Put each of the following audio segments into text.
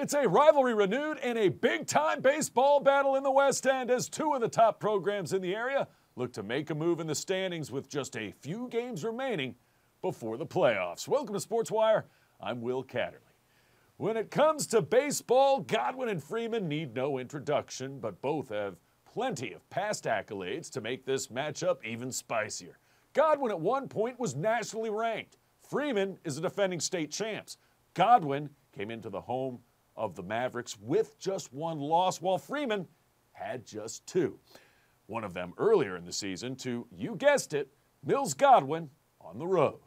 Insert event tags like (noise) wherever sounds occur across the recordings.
It's a rivalry renewed and a big time baseball battle in the West End as two of the top programs in the area look to make a move in the standings with just a few games remaining before the playoffs. Welcome to Sports Wire. I'm Will Catterley. When it comes to baseball, Godwin and Freeman need no introduction, but both have plenty of past accolades to make this matchup even spicier. Godwin at one point was nationally ranked. Freeman is a defending state champs. Godwin came into the home of the Mavericks with just one loss, while Freeman had just two. One of them earlier in the season to, you guessed it, Mills Godwin on the road.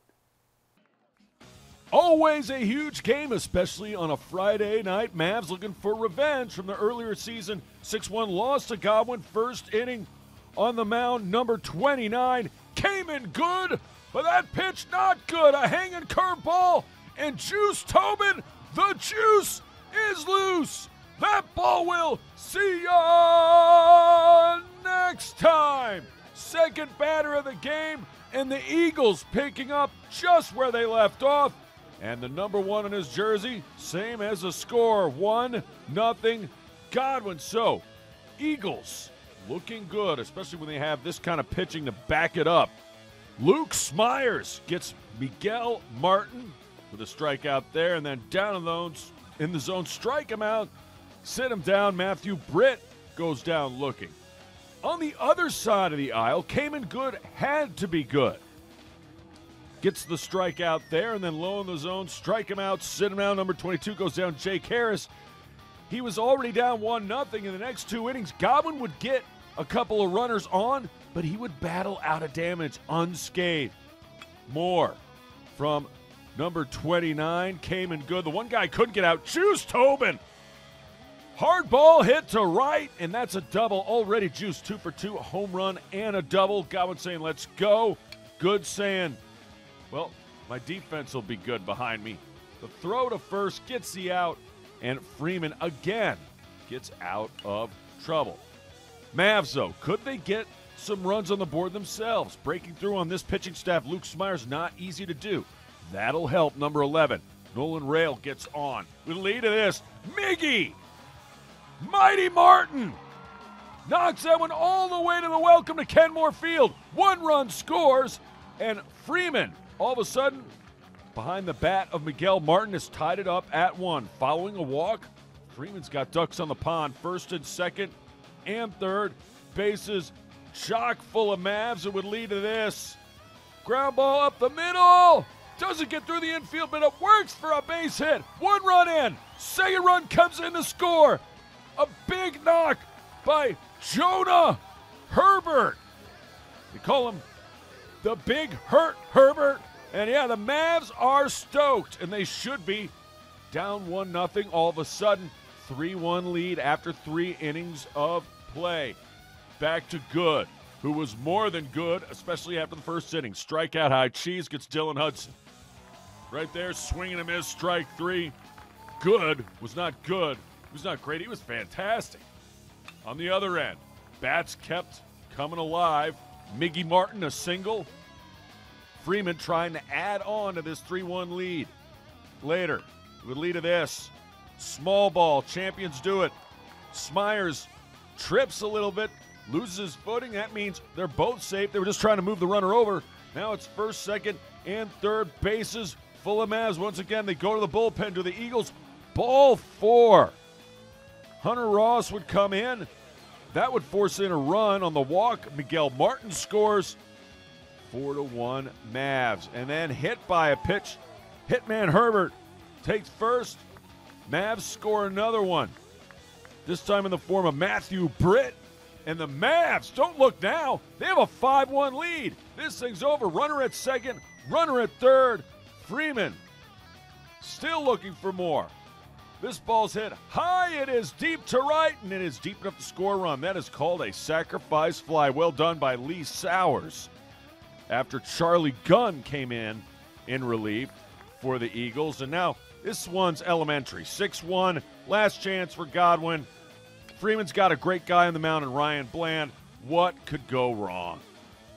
Always a huge game, especially on a Friday night. Mavs looking for revenge from the earlier season 6 1 loss to Godwin. First inning on the mound, number 29 came in good, but that pitch not good. A hanging curveball, and Juice Tobin, the juice, is loose. That ball will see ya next time. Second batter of the game, and the Eagles picking up just where they left off. And the number one in his jersey, same as the score, one nothing Godwin. So, Eagles looking good, especially when they have this kind of pitching to back it up. Luke Smyers gets Miguel Martin with a strikeout there, and then down in the in the zone, strike him out, sit him down. Matthew Britt goes down looking. On the other side of the aisle, Cayman Good had to be good. Gets the strikeout there, and then low in the zone, strike him out, sit him down. Number 22 goes down, Jake Harris. He was already down 1 nothing in the next two innings. Godwin would get a couple of runners on, but he would battle out of damage unscathed. More from Number 29 came in good. The one guy couldn't get out. Juice Tobin. Hard ball hit to right, and that's a double. Already Juice two for two, a home run and a double. Godwin saying, let's go. Good saying, well, my defense will be good behind me. The throw to first gets the out, and Freeman again gets out of trouble. Mavs, though, could they get some runs on the board themselves? Breaking through on this pitching staff, Luke Smyers, not easy to do. That'll help. Number 11, Nolan Rail gets on. The lead of this, Miggy, Mighty Martin, knocks that one all the way to the welcome to Kenmore Field. One run scores, and Freeman, all of a sudden, behind the bat of Miguel Martin, has tied it up at one. Following a walk, Freeman's got ducks on the pond, first and second and third. Bases chock full of Mavs. It would lead to this. Ground ball up the middle. Doesn't get through the infield, but it works for a base hit. One run in. Second run comes in to score. A big knock by Jonah Herbert. They call him the Big Hurt Herbert. And yeah, the Mavs are stoked, and they should be down 1 nothing. All of a sudden, 3 1 lead after three innings of play. Back to good, who was more than good, especially after the first inning. Strikeout high. Cheese gets Dylan Hudson. Right there, swinging a miss, strike three. Good was not good. He was not great. He was fantastic. On the other end, bats kept coming alive. Miggy Martin, a single. Freeman trying to add on to this 3 1 lead. Later, would lead to this. Small ball, champions do it. Smyers trips a little bit, loses footing. That means they're both safe. They were just trying to move the runner over. Now it's first, second, and third bases Full of Mavs once again. They go to the bullpen to the Eagles. Ball four. Hunter Ross would come in. That would force in a run on the walk. Miguel Martin scores. Four to one Mavs. And then hit by a pitch. Hitman Herbert takes first. Mavs score another one. This time in the form of Matthew Britt. And the Mavs, don't look now, they have a 5 1 lead. This thing's over. Runner at second, runner at third. Freeman still looking for more. This ball's hit high. It is deep to right, and it is deep enough to score a run. That is called a sacrifice fly. Well done by Lee Sowers. After Charlie Gunn came in in relief for the Eagles. And now this one's elementary. 6 1, last chance for Godwin. Freeman's got a great guy on the mound, and Ryan Bland. What could go wrong?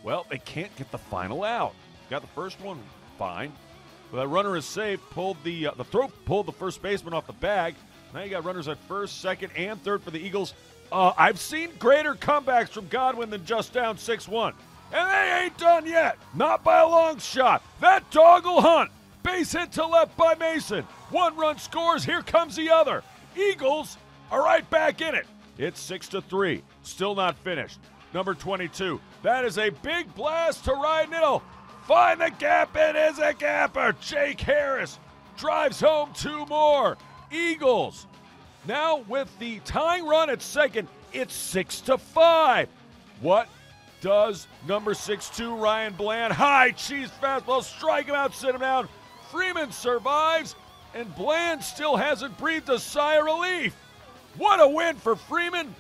Well, they can't get the final out. Got the first one, fine. But that runner is safe. Pulled the uh, the throw pulled the first baseman off the bag. Now you got runners at first, second, and third for the Eagles. Uh, I've seen greater comebacks from Godwin than just down 6 1. And they ain't done yet. Not by a long shot. That dog will hunt. Base hit to left by Mason. One run scores. Here comes the other. Eagles are right back in it. It's 6 to 3. Still not finished. Number 22. That is a big blast to Ryan middle. Find the gap. It is a gapper. Jake Harris drives home two more. Eagles now with the tying run at second, it's six to five. What does number six two Ryan Bland high cheese fastball strike him out, sit him down? Freeman survives, and Bland still hasn't breathed a sigh of relief. What a win for Freeman!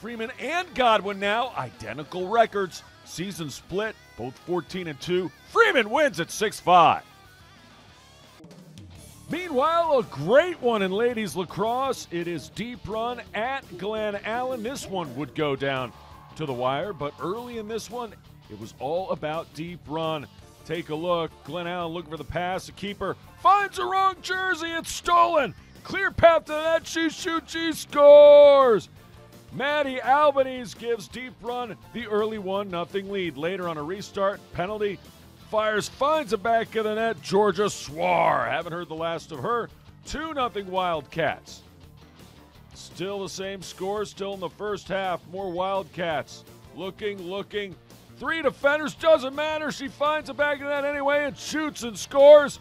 Freeman and Godwin now identical records. Season split, both 14 and 2. Freeman wins at 6 5. Meanwhile, a great one in ladies lacrosse. It is deep run at Glen Allen. This one would go down to the wire, but early in this one, it was all about deep run. Take a look. Glen Allen looking for the pass. The keeper finds the wrong jersey. It's stolen. Clear path to that. She shoots. She scores. Maddie Albanese gives deep run the early 1 nothing lead. Later on a restart, penalty, fires, finds the back of the net. Georgia Swar. Haven't heard the last of her. 2 0 Wildcats. Still the same score, still in the first half. More Wildcats. Looking, looking. Three defenders, doesn't matter. She finds the back of the net anyway and shoots and scores.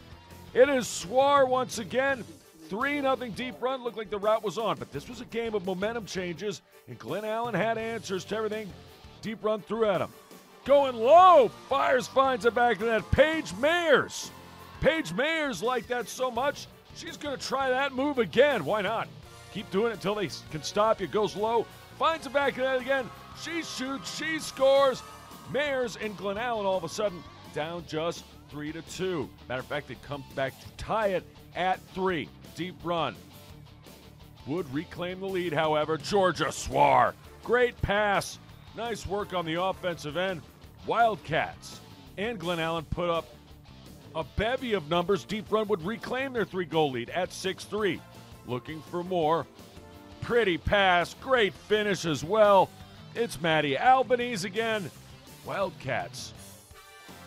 It is Swar once again. 3 0 deep run. Looked like the route was on, but this was a game of momentum changes, and Glen Allen had answers to everything. Deep run threw at him. Going low. Fires finds it back to that. Paige Mayers. Paige Mayers liked that so much, she's going to try that move again. Why not? Keep doing it until they can stop you. Goes low. Finds it back to that again. She shoots. She scores. Mayers and Glen Allen all of a sudden down just three to two. Matter of fact, they come back to tie it at three. Deep run. Would reclaim the lead, however. Georgia Swar. Great pass. Nice work on the offensive end. Wildcats and Glen Allen put up a bevy of numbers. Deep Run would reclaim their three goal lead at 6 3. Looking for more. Pretty pass. Great finish as well. It's Maddie Albanese again. Wildcats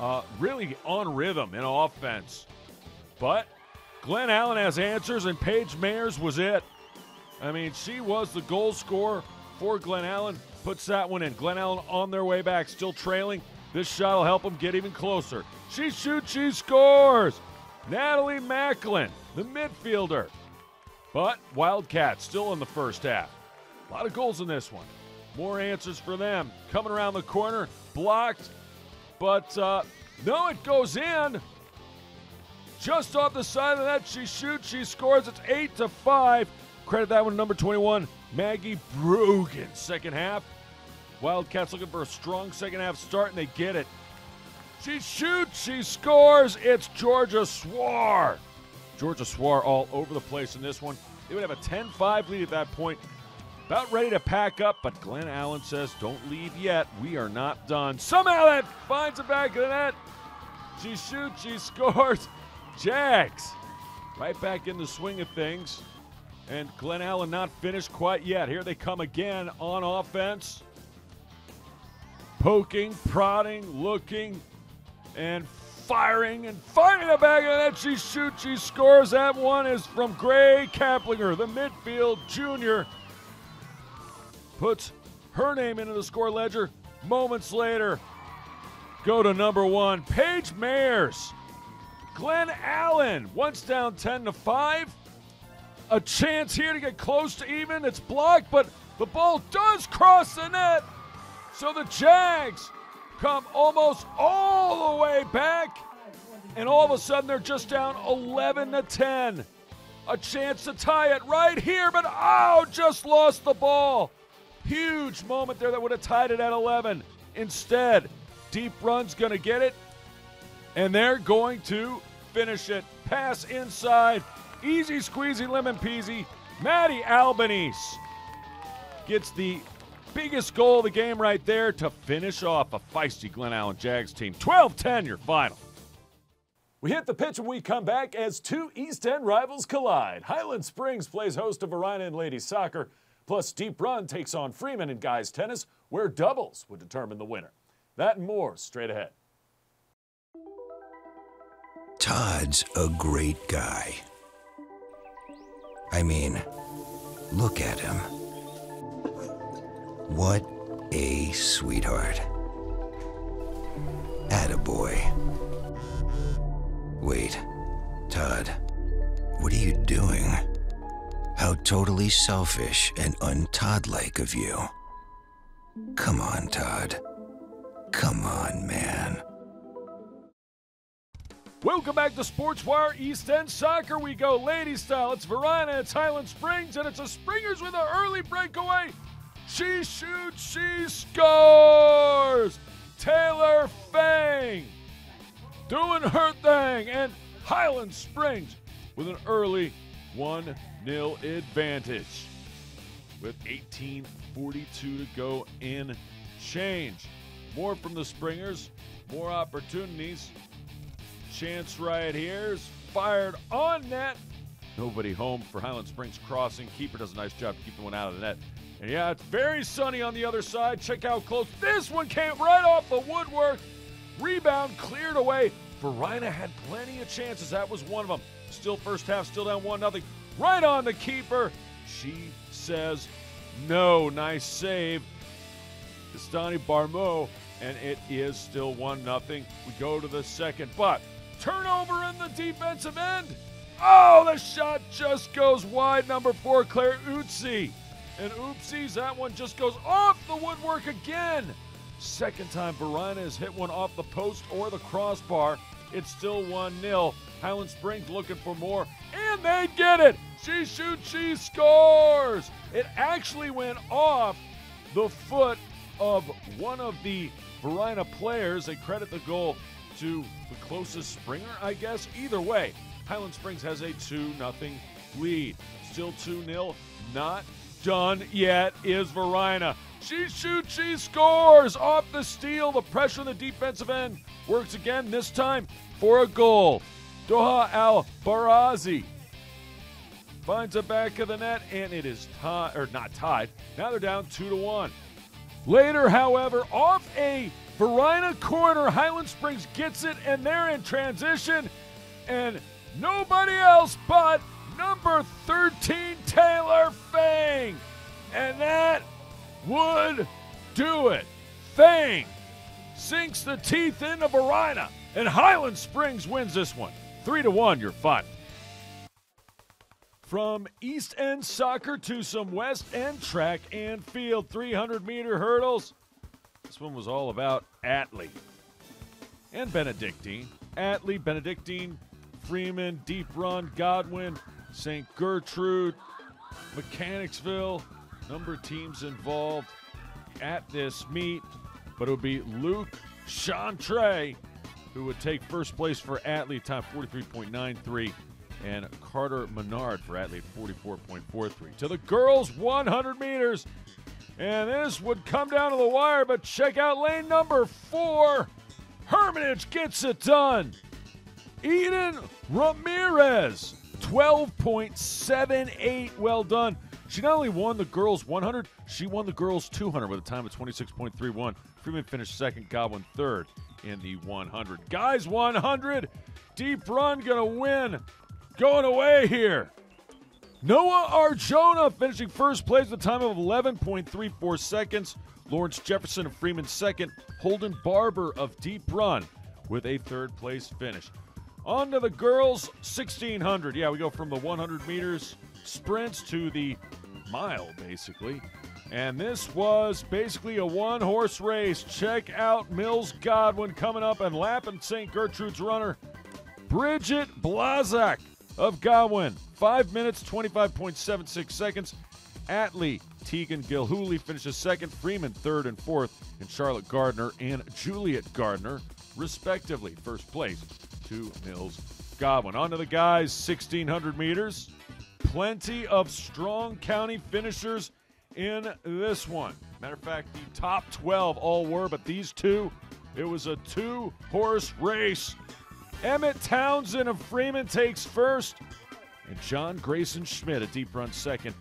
uh, really on rhythm in offense. But Glen Allen has answers, and Paige Mayers was it. I mean, she was the goal scorer for Glen Allen puts that one in. Glen Allen on their way back, still trailing. This shot will help them get even closer. She shoots, she scores. Natalie Macklin, the midfielder. But Wildcats still in the first half. A lot of goals in this one. More answers for them. Coming around the corner, blocked. But uh, no, it goes in. Just off the side of that, she shoots, she scores. It's 8 to 5. Credit that one to number 21, Maggie Brogan. Second half, Wildcats looking for a strong second half start, and they get it. She shoots, she scores. It's Georgia Swar. Georgia Swar all over the place in this one. They would have a 10 5 lead at that point. About ready to pack up, but Glen Allen says, Don't leave yet. We are not done. Somehow that finds the back of the net. She shoots, she scores. Jags right back in the swing of things. And Glen Allen not finished quite yet. Here they come again on offense poking, prodding, looking, and firing and finding the bag. And the net. She shoots, she scores. That one is from Gray Kaplinger, the midfield junior. Puts her name into the score ledger. Moments later, go to number one, Paige Mayers. Glen Allen, once down 10 to 5. A chance here to get close to even. It's blocked, but the ball does cross the net. So the Jags come almost all the way back, and all of a sudden they're just down 11 to 10. A chance to tie it right here, but oh, just lost the ball. Huge moment there that would have tied it at 11. Instead, deep run's going to get it, and they're going to finish it. Pass inside. Easy squeezy lemon peasy. Maddie Albanese gets the biggest goal of the game right there to finish off a feisty Glen Allen Jags team. 12 10, your final. We hit the pitch when we come back as two East End rivals collide. Highland Springs plays host to Varina and ladies soccer, plus Deep Run takes on Freeman and guys tennis, where doubles would determine the winner. That and more straight ahead. Todd's a great guy. I mean, look at him. What a sweetheart. Attaboy. Wait, Todd, what are you doing? How totally selfish and un-Todd-like of you. Come on, Todd. Come on, man. Welcome back to SportsWire East End Soccer. We go ladies style. It's Varina, it's Highland Springs, and it's a Springers with an early breakaway. She shoots, she scores. Taylor Fang doing her thing, and Highland Springs with an early 1 0 advantage with 18.42 to go in change. More from the Springers, more opportunities. Chance right here is fired on net. Nobody home for Highland Springs crossing. Keeper does a nice job keeping one out of the net. And yeah, it's very sunny on the other side. Check out close this one came right off the woodwork. Rebound cleared away. Varina had plenty of chances. That was one of them. Still first half, still down one nothing. Right on the keeper. She says no. Nice save. Estani Barmo, and it is still one nothing. We go to the second, but Turnover in the defensive end. Oh, the shot just goes wide. Number four, Claire Utsi. And oopsies, that one just goes off the woodwork again. Second time Varina has hit one off the post or the crossbar. It's still 1 0. Highland Springs looking for more, and they get it. She shoots, she scores. It actually went off the foot of one of the Varina players. They credit the goal to the closest Springer, I guess. Either way, Highland Springs has a 2 0 lead. Still 2 0. Not done yet is Varina. She shoots, she scores off the steal. The pressure on the defensive end works again, this time for a goal. Doha Al Barazi finds the back of the net, and it is tied, or not tied. Now they're down two to one. Later, however, off a Varina corner, Highland Springs gets it, and they're in transition. And nobody else but number 13, Taylor Fang. And that would do it. Fang sinks the teeth into Varina, and Highland Springs wins this one. Three to one, you're fun. From East End soccer to some West End track and field, 300 meter hurdles. This one was all about Atlee and Benedictine. Atlee, Benedictine, Freeman, Deep Run, Godwin, St. Gertrude, Mechanicsville. Number of teams involved at this meet, but it would be Luke Chantre who would take first place for Atlee, time 43.93, and Carter Menard for Atlee, 44.43. To the girls, 100 meters. And this would come down to the wire, but check out lane number four. Hermitage gets it done. Eden Ramirez, 12.78. Well done. She not only won the girls 100, she won the girls 200 with a time of 26.31. Freeman finished second, Godwin third in the 100. Guys, 100. Deep run gonna win. Going away here. Noah Arjona finishing first place with a time of 11.34 seconds. Lawrence Jefferson of Freeman second. Holden Barber of Deep Run with a third place finish. On to the girls, 1600. Yeah, we go from the 100 meters sprints to the mile, basically. And this was basically a one horse race. Check out Mills Godwin coming up and lapping St. Gertrude's runner, Bridget Blazak of Godwin. Five minutes, 25.76 seconds. Atlee, Tegan Gilhooly finishes second, Freeman third and fourth, and Charlotte Gardner and Juliet Gardner, respectively, first place to Mills Godwin. On to the guys, 1600 meters. Plenty of strong county finishers in this one. Matter of fact, the top 12 all were, but these two, it was a two horse race. Emmett Townsend of Freeman takes first, and John Grayson Schmidt, a deep run second.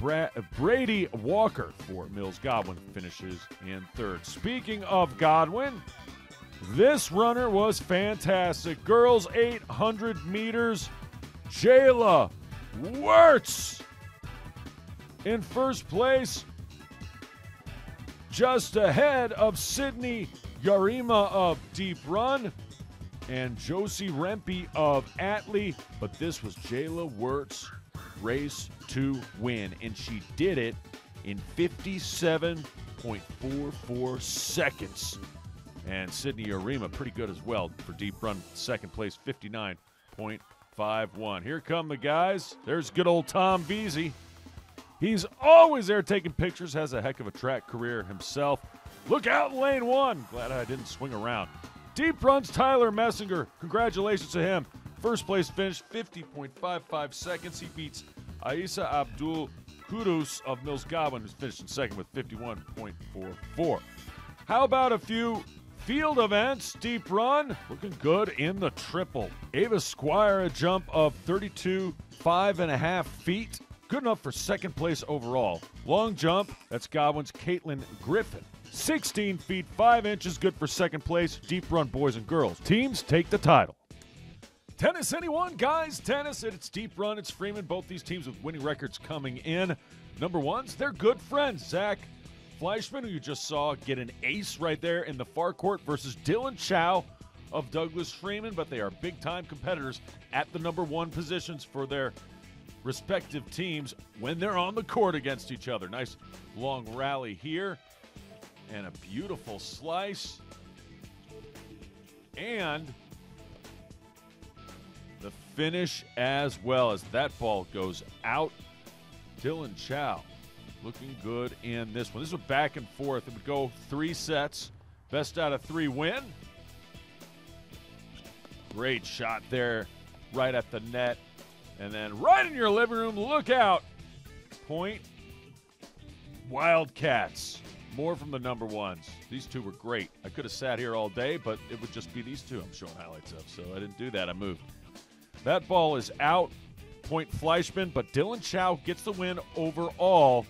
Bra- Brady Walker for Mills Godwin finishes in third. Speaking of Godwin, this runner was fantastic. Girls 800 meters, Jayla Wirtz in first place, just ahead of Sydney Yarima of Deep Run and Josie Rempe of Atlee. But this was Jayla Wirtz race to win, and she did it in 57.44 seconds. And Sydney Arima, pretty good as well for deep run, second place, 59.51. Here come the guys. There's good old Tom Beasy. He's always there taking pictures, has a heck of a track career himself. Look out, lane one. Glad I didn't swing around. Deep runs Tyler Messinger. Congratulations to him. First place finish, 50.55 seconds. He beats Aisa Abdul Kudus of Mills Godwin, who's finished in second with 51.44. How about a few field events? Deep run, looking good in the triple. Ava Squire, a jump of 32, five and a half feet. Good enough for second place overall. Long jump, that's Godwin's Caitlin Griffin. 16 feet 5 inches, good for second place. Deep run boys and girls. Teams take the title. Tennis, anyone? Guys, tennis, it's Deep Run, it's Freeman. Both these teams with winning records coming in. Number ones, they're good friends. Zach Fleischman, who you just saw, get an ace right there in the far court versus Dylan Chow of Douglas Freeman, but they are big time competitors at the number one positions for their respective teams when they're on the court against each other. Nice long rally here and a beautiful slice. And the finish as well as that ball goes out. Dylan Chow looking good in this one. This was back and forth. It would go three sets. Best out of three win. Great shot there, right at the net. And then right in your living room, look out. Point Wildcats. More from the number ones. These two were great. I could have sat here all day, but it would just be these two I'm showing highlights of. So I didn't do that. I moved. That ball is out. Point Fleischman, but Dylan Chow gets the win overall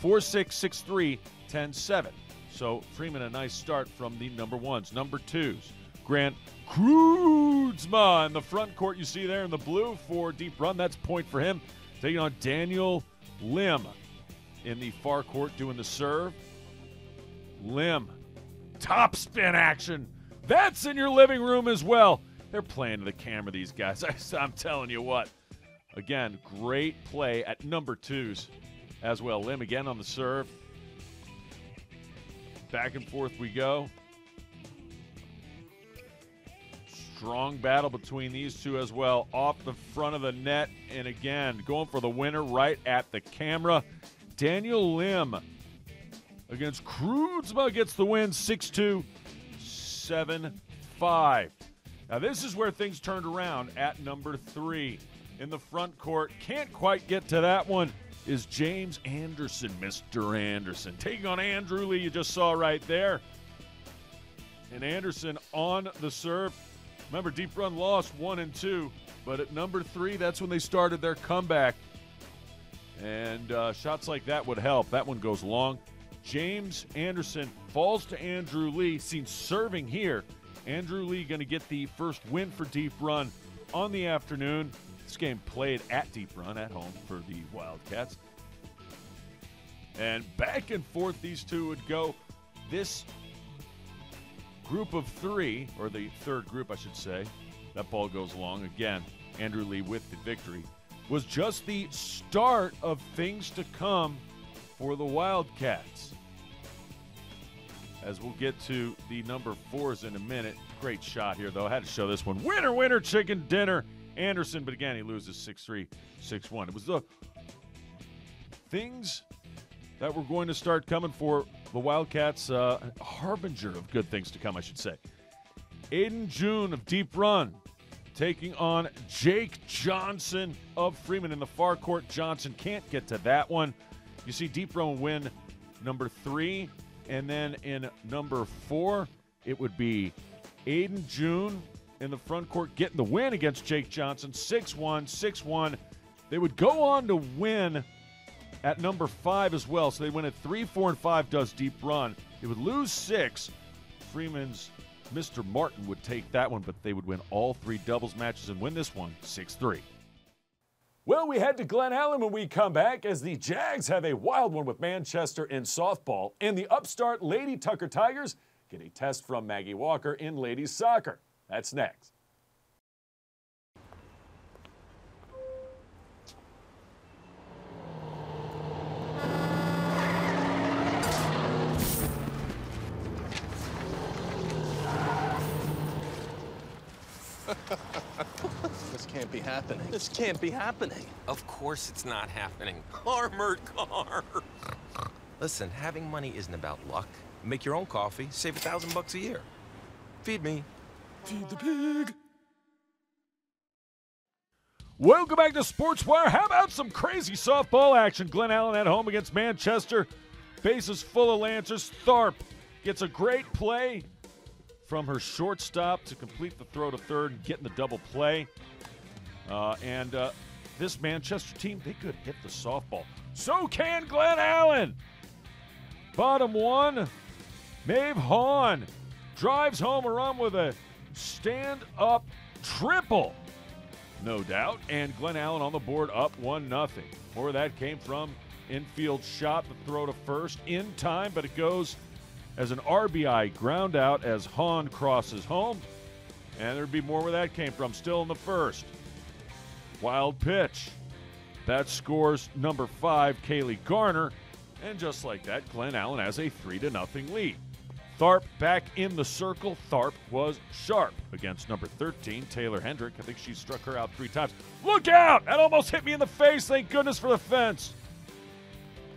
4 6 6 3 10 7. So Freeman, a nice start from the number ones. Number twos, Grant Kruzma in the front court. You see there in the blue for deep run. That's point for him. Taking on Daniel Lim in the far court doing the serve. Lim, top spin action. That's in your living room as well. They're playing to the camera, these guys. (laughs) I'm telling you what. Again, great play at number twos as well. Lim again on the serve. Back and forth we go. Strong battle between these two as well. Off the front of the net. And again, going for the winner right at the camera. Daniel Lim against Kruzma gets the win 6 2, 7 5. Now, this is where things turned around at number three in the front court. Can't quite get to that one. Is James Anderson, Mr. Anderson, taking on Andrew Lee, you just saw right there. And Anderson on the serve. Remember, Deep Run lost one and two, but at number three, that's when they started their comeback. And uh, shots like that would help. That one goes long. James Anderson falls to Andrew Lee, seen serving here. Andrew Lee going to get the first win for Deep Run on the afternoon. This game played at Deep Run at home for the Wildcats. And back and forth these two would go. This group of three, or the third group, I should say, that ball goes long. Again, Andrew Lee with the victory. Was just the start of things to come for the Wildcats. As we'll get to the number fours in a minute. Great shot here, though. I had to show this one. Winner, winner, chicken dinner. Anderson, but again, he loses 6 3, 6 1. It was the things that were going to start coming for the Wildcats, uh, harbinger of good things to come, I should say. Aiden June of Deep Run taking on Jake Johnson of Freeman in the far court. Johnson can't get to that one. You see Deep Run win number three, and then in number four, it would be Aiden June in the front court getting the win against Jake Johnson 6 1, 6 1. They would go on to win at number five as well. So they win at 3 4 and 5, does deep run. They would lose six. Freeman's Mr. Martin would take that one, but they would win all three doubles matches and win this one 6 3. Well, we head to Glen Allen when we come back as the Jags have a wild one with Manchester in softball, and the upstart Lady Tucker Tigers get a test from Maggie Walker in ladies soccer. That's next. this can't be happening. This can't be happening. Of course it's not happening. Armored car. Listen, having money isn't about luck. Make your own coffee, save a thousand bucks a year. Feed me. Feed the pig. Welcome back to Sports Wire. How about some crazy softball action? Glen Allen at home against Manchester. Bases full of Lancers. Tharp gets a great play from her shortstop to complete the throw to third and getting the double play. Uh, and uh, this Manchester team, they could hit the softball. So can Glen Allen. Bottom one, Maeve Hahn drives home a run with a stand up triple. No doubt. And Glen Allen on the board up 1 nothing. More that came from infield shot, the throw to first in time, but it goes as an RBI ground out as Hahn crosses home. And there'd be more where that came from. Still in the first. Wild pitch. That scores number five, Kaylee Garner. And just like that, Glen Allen has a 3 to nothing lead. Tharp back in the circle. Tharp was sharp against number 13, Taylor Hendrick. I think she struck her out three times. Look out! That almost hit me in the face. Thank goodness for the fence.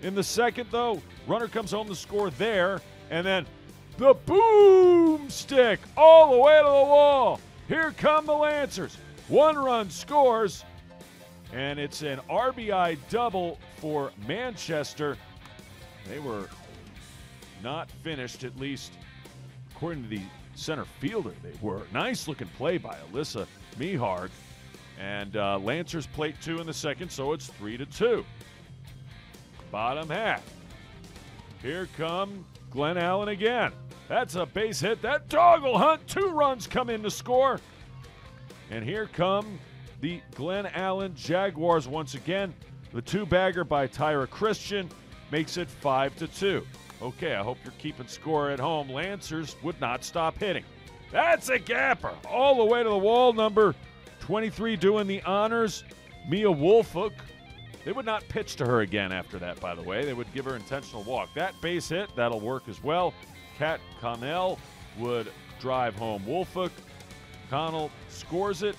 In the second, though, runner comes home to score there. And then the boom stick all the way to the wall. Here come the Lancers. One run scores, and it's an RBI double for Manchester. They were not finished, at least according to the center fielder, they were. Nice looking play by Alyssa Mihard. And uh, Lancers plate two in the second, so it's three to two. Bottom half. Here come Glen Allen again. That's a base hit. That dog will hunt. Two runs come in to score. And here come the Glen Allen Jaguars once again. The two bagger by Tyra Christian makes it five to two. Okay, I hope you're keeping score at home. Lancers would not stop hitting. That's a gapper. All the way to the wall. Number 23 doing the honors. Mia Wolfhook they would not pitch to her again after that, by the way. They would give her intentional walk. That base hit, that'll work as well. Kat Connell would drive home Wolfhook. Connell scores it,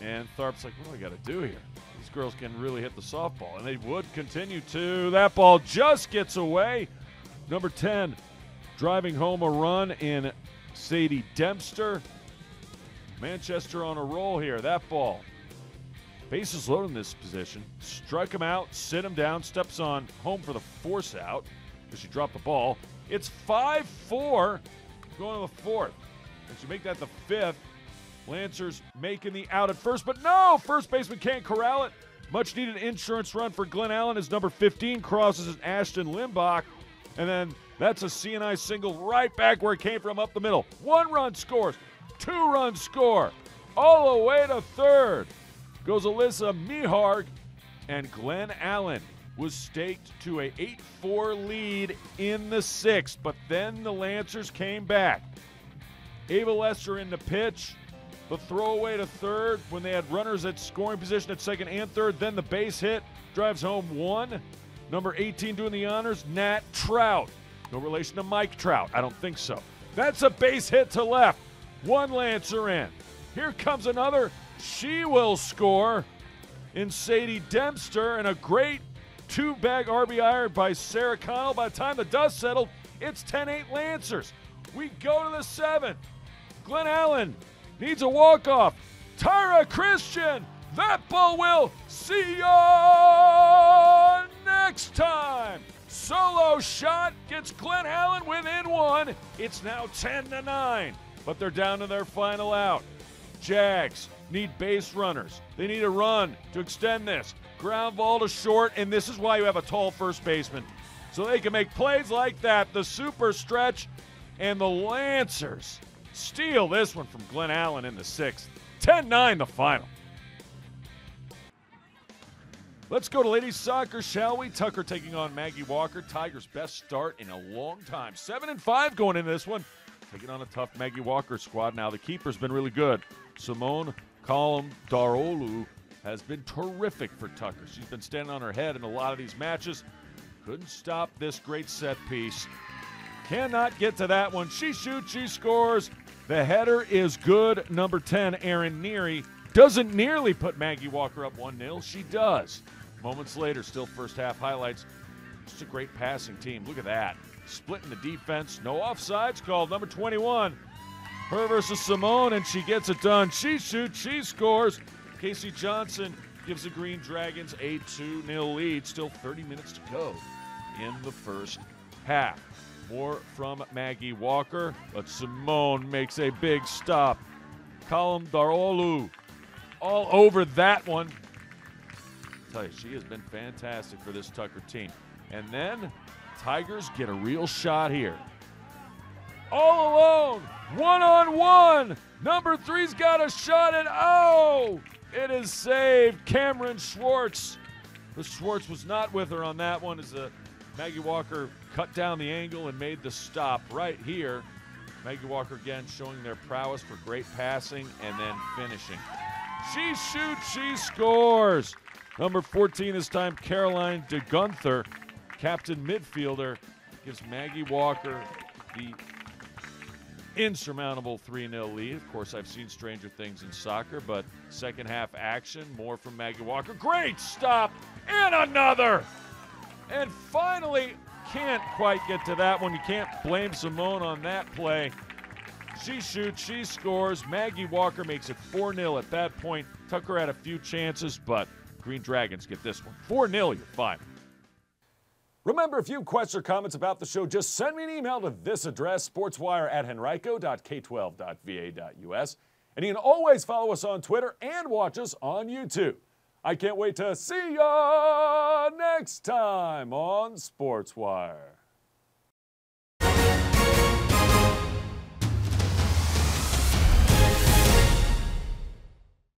and Tharp's like, what do I got to do here? These girls can really hit the softball, and they would continue to. That ball just gets away. Number 10, driving home a run in Sadie Dempster. Manchester on a roll here. That ball Bases loaded in this position. Strike him out, sit him down, steps on home for the force out because she dropped the ball. It's 5 4 going to the fourth. And she make that the fifth. Lancers making the out at first, but no! First baseman can't corral it. Much needed insurance run for Glen Allen as number 15 crosses as Ashton Limbach. And then that's a CNI single right back where it came from up the middle. One run scores, two run score, all the way to third goes Alyssa Miharg, and Glen Allen was staked to a 8-4 lead in the sixth, but then the Lancers came back. Ava Lester in the pitch, the throwaway to third when they had runners at scoring position at second and third. Then the base hit drives home one. Number 18 doing the honors, Nat Trout. No relation to Mike Trout. I don't think so. That's a base hit to left. One Lancer in. Here comes another she will score in Sadie Dempster and a great two bag RBI by Sarah Connell. By the time the dust settled, it's 10 8 Lancers. We go to the seventh. Glen Allen needs a walk off. Tyra Christian, that ball will see ya next time. Solo shot gets Glen Allen within one. It's now 10 to 9, but they're down to their final out. Jags need base runners. They need a run to extend this. Ground ball to short, and this is why you have a tall first baseman. So they can make plays like that. The super stretch and the Lancers steal this one from Glen Allen in the sixth. 10 9 the final. Let's go to ladies soccer, shall we? Tucker taking on Maggie Walker. Tigers' best start in a long time. Seven and five going into this one. Taking on a tough Maggie Walker squad now. The keeper's been really good. Simone Column Darolu has been terrific for Tucker. She's been standing on her head in a lot of these matches. Couldn't stop this great set piece. Cannot get to that one. She shoots, she scores. The header is good. Number 10, Erin Neary, doesn't nearly put Maggie Walker up 1 0. She does. Moments later, still first half highlights. Just a great passing team. Look at that. Splitting the defense. No offsides called. Number 21. Her versus Simone, and she gets it done. She shoots, she scores. Casey Johnson gives the Green Dragons a 2 0 lead. Still 30 minutes to go in the first half. More from Maggie Walker, but Simone makes a big stop. Column Darolu all over that one tell you, she has been fantastic for this Tucker team. And then Tigers get a real shot here. All alone, one on one. Number three's got a shot, and oh, it is saved. Cameron Schwartz. The Schwartz was not with her on that one as the Maggie Walker cut down the angle and made the stop right here. Maggie Walker again showing their prowess for great passing and then finishing. She shoots, she scores. Number 14 this time, Caroline DeGunther, captain midfielder, gives Maggie Walker the insurmountable 3 0 lead. Of course, I've seen stranger things in soccer, but second half action, more from Maggie Walker. Great stop, and another. And finally, can't quite get to that one. You can't blame Simone on that play. She shoots, she scores. Maggie Walker makes it 4 0 at that point. Tucker had a few chances, but Green Dragons get this one. 4 0, you're fine. Remember, if you have questions or comments about the show, just send me an email to this address, sportswire at henrico.k12.va.us. And you can always follow us on Twitter and watch us on YouTube. I can't wait to see you next time on Sportswire.